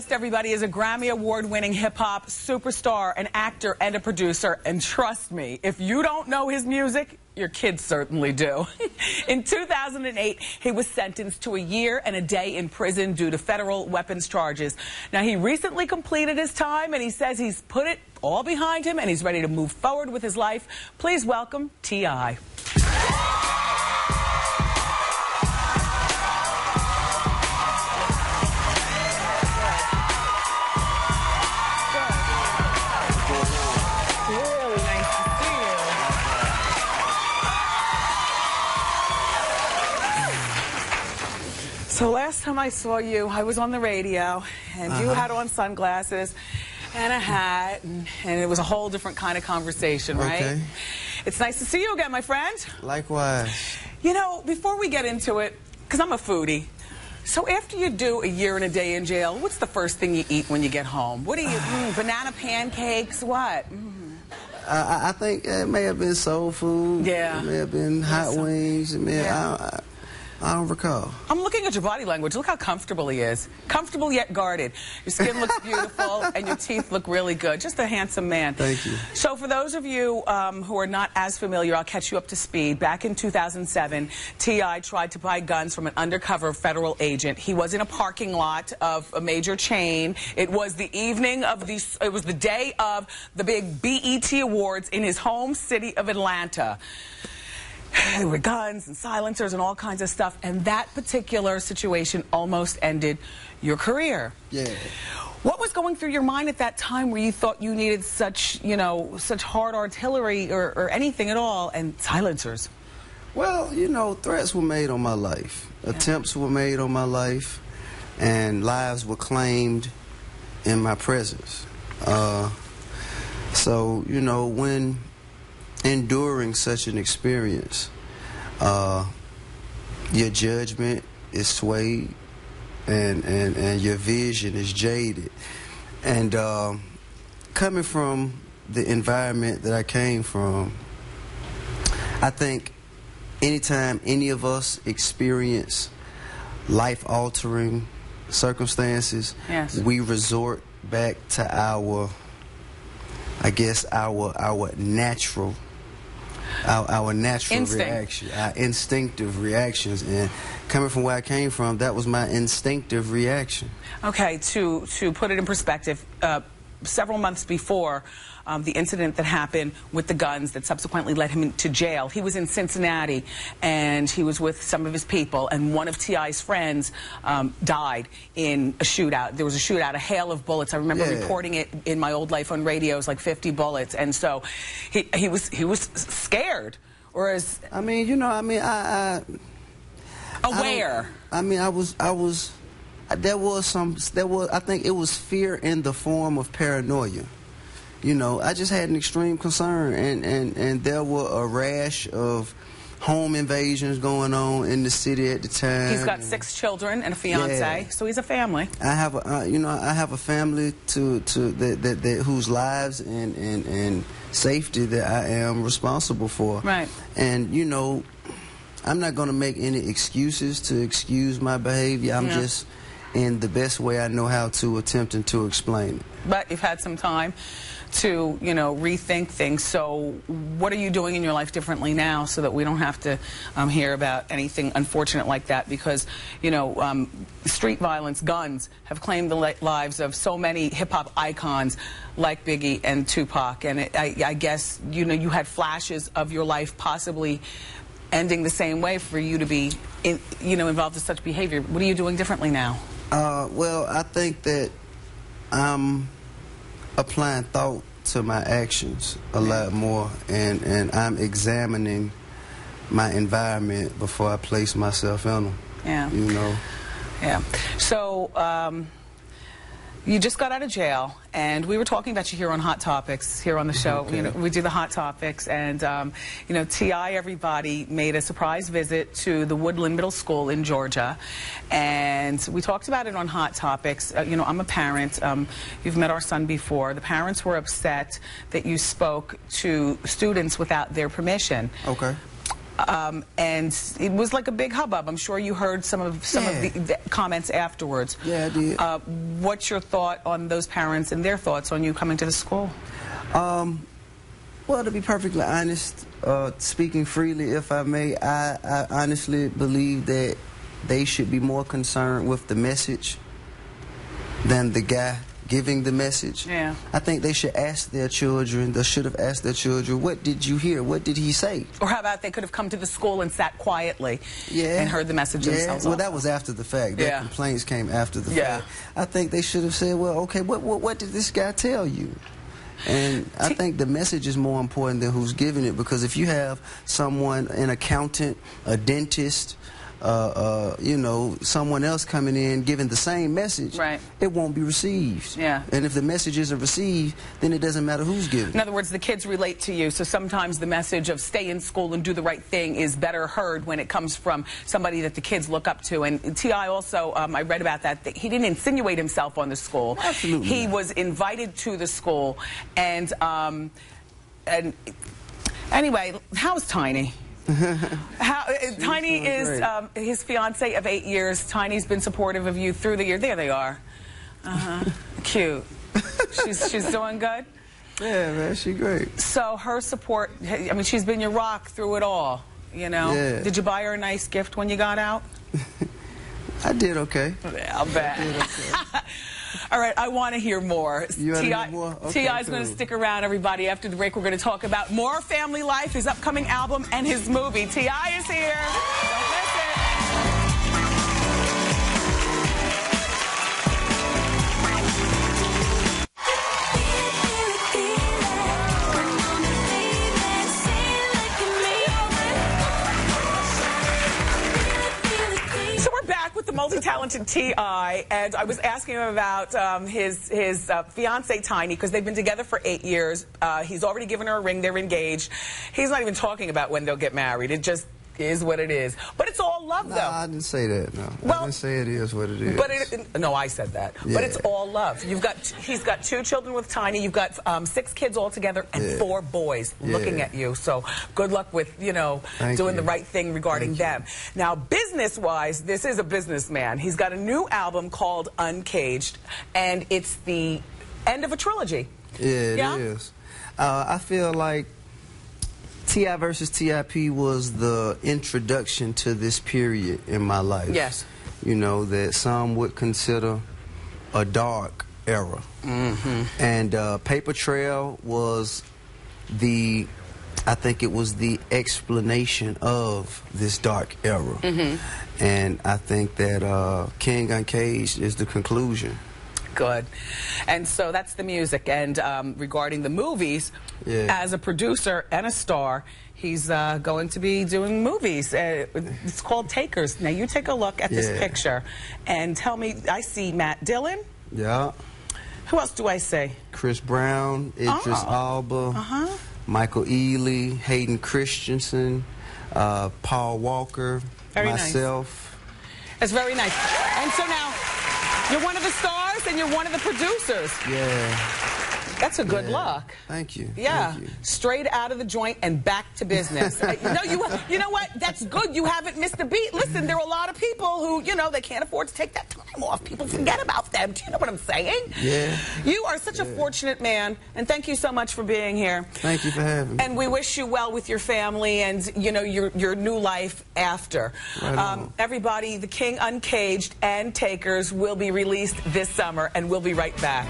guest, everybody, is a Grammy Award winning hip hop superstar, an actor, and a producer. And trust me, if you don't know his music, your kids certainly do. in 2008, he was sentenced to a year and a day in prison due to federal weapons charges. Now, he recently completed his time and he says he's put it all behind him and he's ready to move forward with his life. Please welcome T.I. time I saw you, I was on the radio, and you Uh-huh. had on sunglasses and a hat, and, and it was a whole different kind of conversation, right? Okay. It's nice to see you again, my friend. Likewise. You know, before we get into it, because I'm a foodie, so after you do a year and a day in jail, what's the first thing you eat when you get home? What do you, mm, banana pancakes, what? Mm. I, think it may have been soul food. Yeah. It may have been hot wings. It may, Yeah. I, I, I don't recall. I'm looking at your body language. Look how comfortable he is. Comfortable yet guarded. Your skin looks beautiful and your teeth look really good. Just a handsome man. Thank you. So for those of you um, who are not as familiar, I'll catch you up to speed. Back in 2007, T.I. tried to buy guns from an undercover federal agent. He was in a parking lot of a major chain. It was the evening of the, it was the day of the big BET Awards in his home city of Atlanta. There were guns and silencers and all kinds of stuff, and that particular situation almost ended your career. Yeah. What was going through your mind at that time where you thought you needed such, you know, such hard artillery or, or anything at all and silencers? Well, you know, threats were made on my life. Attempts were made on my life, and lives were claimed in my presence. Uh, so, you know, when enduring such an experience, uh, your judgment is swayed and, and, and your vision is jaded. And um coming from the environment that I came from, I think anytime any of us experience life altering circumstances, Yes. we resort back to our, I guess, our our natural. Our, our natural Instinct. reaction, our instinctive reactions, and coming from where I came from, that was my instinctive reaction. Okay, to, to put it in perspective, uh, several months before um, the incident that happened with the guns that subsequently led him to jail, he was in Cincinnati and he was with some of his people, and one of T.I.'s friends um, died in a shootout. There was a shootout, a hail of bullets. I remember Yeah. reporting it in my old life on radio. It was like 50 bullets, and so he, he, was, he was scared. Whereas I mean, you know, I mean, I, I I aware. I mean, I was, I was, there was some, there was, I think it was fear in the form of paranoia. You know, I just had an extreme concern, and and and there were a rash of home invasions going on in the city at the time. He's got six children and a fiance, Yeah. so he's a family. I have a, uh, you know, I have a family to to that, that, that whose lives and, and and safety that I am responsible for. Right. And you know, I'm not going to make any excuses to excuse my behavior. I'm Yeah. just in the best way I know how to attempt and to explain it. but you've had some time to, you know, rethink things. So what are you doing in your life differently now so that we don't have to um, hear about anything unfortunate like that? Because, you know, um, street violence, guns have claimed the lives of so many hip-hop icons like Biggie and Tupac. And it, I, I guess, you know, you had flashes of your life possibly ending the same way for you to be, in, you know, involved in such behavior. What are you doing differently now? Uh, well, I think that I'm applying thought to my actions a lot more, and, and I'm examining my environment before I place myself in them. Yeah. You know. Yeah. So um, you just got out of jail, and we were talking about you here on Hot Topics here on the show. Okay. You know, we do the Hot Topics, and um, you know, T.I. everybody made a surprise visit to the Woodland Middle School in Georgia, and we talked about it on Hot Topics. Uh, you know, I'm a parent. Um, you've met our son before. The parents were upset that you spoke to students without their permission. Okay. Um, and it was like a big hubbub. I'm sure you heard some of some Yeah. of the, the comments afterwards. Yeah, I did. Uh, what's your thought on those parents and their thoughts on you coming to the school? Um, well, to be perfectly honest, uh, speaking freely, if I may, I, I honestly believe that they should be more concerned with the message than the guy giving the message. Yeah. I think they should ask their children, they should have asked their children, what did you hear? What did he say? Or how about they could have come to the school and sat quietly Yeah. and heard the message yeah. themselves? Well, also? that was after the fact. Their Yeah. complaints came after the Yeah. fact. I think they should have said, well, okay, what, what, what did this guy tell you? And I think the message is more important than who's giving it because if you have someone, an accountant, a dentist, uh, uh, you know, someone else coming in giving the same message, Right. it won't be received. Yeah. And if the message isn't received, then it doesn't matter who's giving. In other words, the kids relate to you, so sometimes the message of stay in school and do the right thing is better heard when it comes from somebody that the kids look up to. And T.I. also, um, I read about that, that he didn't insinuate himself on the school. Absolutely He not. was invited to the school. And, um, and anyway, how's Tiny? How, uh, Tiny is um, his fiance of eight years. Tiny's been supportive of you through the year. There they are. Uh-huh. Cute. She's, she's doing good. Yeah, man, she great. So her support, I mean, she's been your rock through it all, you know? Yeah. Did you buy her a nice gift when you got out? I did okay. Yeah, I'll bet. All right, I want to hear more. T.I. hear more? Okay, T.I.'s going to stick around, everybody. After the break, we're going to talk about more family life, his upcoming album, and his movie. T.I. is here. Multi-talented T.I., and I was asking him about um, his his uh, fiance Tiny because they've been together for eight years. Uh, he's already given her a ring; they're engaged. He's not even talking about when they'll get married. It just is what it is. But it's all love, No, though. I didn't say that. No, Well- I didn't say it is what it is. But it, no, I said that. But it's all love. You've got he's got two children with Tiny. You've got um, six kids altogether and Yeah. four boys looking at you. So good luck with you know Thank doing you. the right thing regarding Thank you. them. Now, business-wise, this is a businessman. He's got a new album called Uncaged, and it's the end of a trilogy. Yeah, it is. Yeah? Uh, I feel like T.I. versus T.I.P. was the introduction to this period in my life. Yes. You know that some would consider a dark era, mm-hmm. and uh, Paper Trail was the. I think it was the explanation of this dark era, Mm-hmm. and I think that uh, King Uncaged is the conclusion. Good. And so that's the music. And um, regarding the movies, Yeah. as a producer and a star, he's uh, going to be doing movies. Uh, it's called Takers. Now, you take a look at this picture and tell me, I see Matt Dillon. Yeah. Who else do I say? Chris Brown, Idris Oh. Elba, Uh-huh. Michael Ealy, Hayden Christensen, uh, Paul Walker, Very nice. myself. It's very nice. And so now, you're one of the stars and you're one of the producers. Yeah. That's a good yeah. look. Thank you. Yeah, Thank you. straight out of the joint and back to business. Uh, no, you you know what? That's good. You haven't missed a beat. Listen, there are a lot of people who you know they can't afford to take that time off. People forget about them. Do you know what I'm saying? Yeah. You are such a fortunate man, and thank you so much for being here. Thank you for having me. And we wish you well with your family and you know your your new life after. Right on. everybody, The King Uncaged and Takers will be released this summer, and we'll be right back.